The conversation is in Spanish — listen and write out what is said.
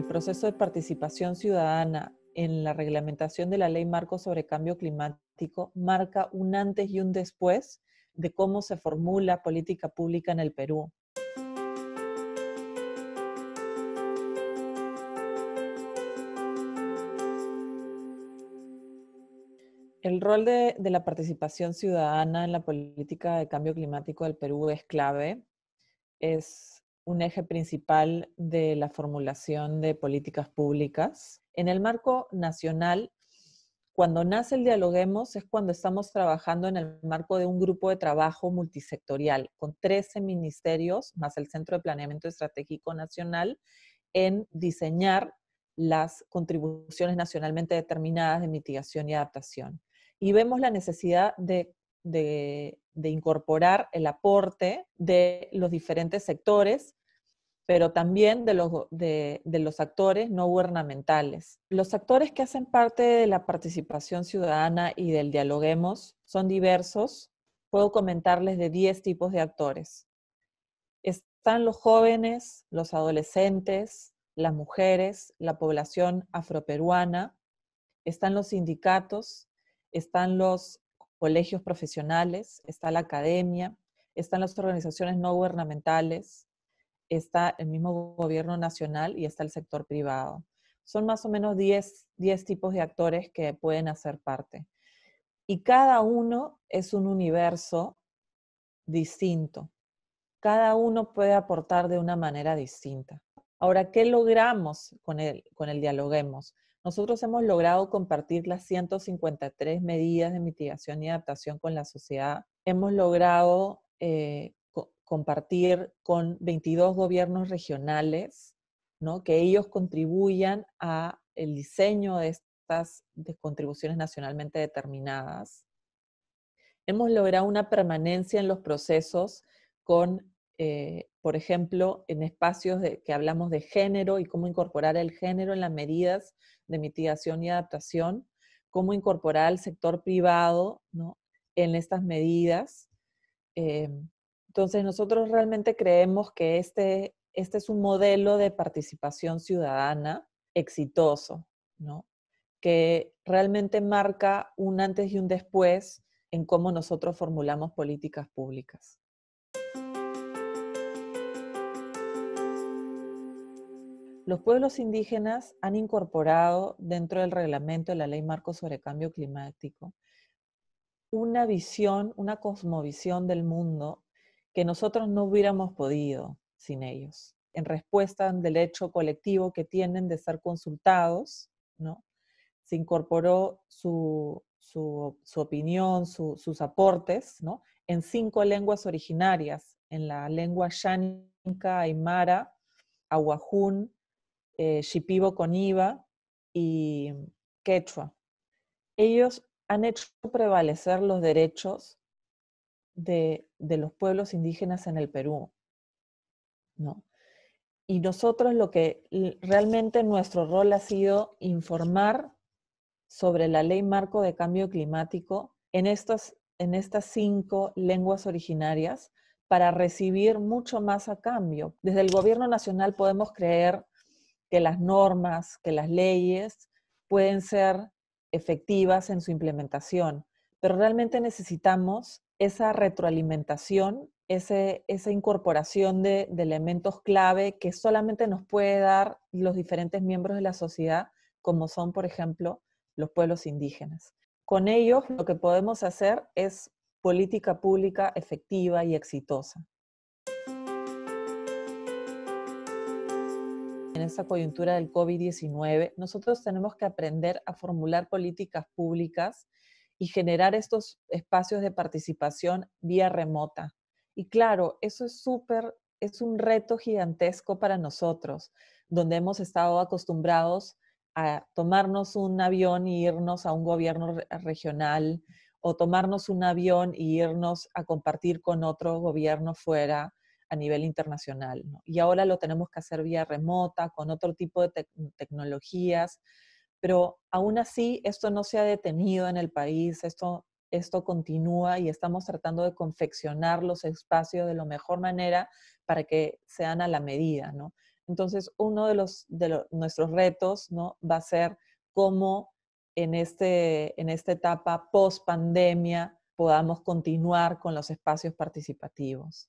el proceso de participación ciudadana en la reglamentación de la ley marco sobre cambio climático marca un antes y un después de cómo se formula política pública en el Perú. El rol de, la participación ciudadana en la política de cambio climático del Perú es clave. Un eje principal de la formulación de políticas públicas. En el marco nacional, cuando nace el Dialoguemos es cuando estamos trabajando en el marco de un grupo de trabajo multisectorial con 13 ministerios más el Centro de Planeamiento Estratégico Nacional en diseñar las contribuciones nacionalmente determinadas de mitigación y adaptación y vemos la necesidad de, incorporar el aporte de los diferentes sectores, pero también de los, de, los actores no gubernamentales. Los actores que hacen parte de la participación ciudadana y del dialoguemos son diversos. Puedo comentarles de 10 tipos de actores. Están los jóvenes, los adolescentes, las mujeres, la población afroperuana, están los sindicatos, están los colegios profesionales, está la academia, están las organizaciones no gubernamentales, está el mismo gobierno nacional y está el sector privado. Son más o menos 10, tipos de actores que pueden hacer parte. Y cada uno es un universo distinto. Cada uno puede aportar de una manera distinta. Ahora, ¿qué logramos con el, con el dialoguemos? Nosotros hemos logrado compartir las 153 medidas de mitigación y adaptación con la sociedad. Hemos logrado eh, compartir con 22 gobiernos regionales, ¿no? que ellos contribuyan a el diseño de estas contribuciones nacionalmente determinadas. Hemos logrado una permanencia en los procesos con eh, por ejemplo, en espacios de, que hablamos de género y cómo incorporar el género en las medidas de mitigación y adaptación, cómo incorporar al sector privado en estas medidas. Eh, entonces, nosotros realmente creemos que este, este es un modelo de participación ciudadana exitoso, ¿no? que realmente marca un antes y un después en cómo nosotros formulamos políticas públicas. Los pueblos indígenas han incorporado dentro del reglamento de la Ley Marco sobre Cambio Climático una visión, una cosmovisión del mundo que nosotros no hubiéramos podido sin ellos. En respuesta al derecho colectivo que tienen de ser consultados, ¿no? se incorporó su, opinión, sus aportes, ¿no? en cinco lenguas originarias, en la lengua Xánica, Aymara, Aguajún, eh, Shipibo con IVA y Quechua. Ellos han hecho prevalecer los derechos de, los pueblos indígenas en el Perú. ¿no? Y nosotros lo que realmente nuestro rol ha sido informar sobre la ley marco de cambio climático en, estos, en estas cinco lenguas originarias para recibir mucho más a cambio. Desde el gobierno nacional podemos creer que las normas, que las leyes pueden ser efectivas en su implementación, pero realmente necesitamos esa retroalimentación, esa incorporación de, de elementos clave que solamente nos puede dar los diferentes miembros de la sociedad, como son, por ejemplo, los pueblos indígenas. Con ellos lo que podemos hacer es política pública efectiva y exitosa. en esta coyuntura del COVID-19, nosotros tenemos que aprender a formular políticas públicas y generar estos espacios de participación vía remota. Y claro, eso es súper, es un reto gigantesco para nosotros, donde hemos estado acostumbrados a tomarnos un avión y irnos a un gobierno regional o tomarnos un avión y irnos a compartir con otro gobierno fuera a nivel internacional. Y ahora lo tenemos que hacer vía remota, con otro tipo de tecnologías, pero aún así, esto no se ha detenido en el país, esto, esto continúa y estamos tratando de confeccionar los espacios de la mejor manera para que sean a la medida, ¿no? Entonces, uno de, los, de nuestros retos ¿no? va a ser cómo en, este, en esta etapa post-pandemia podamos continuar con los espacios participativos.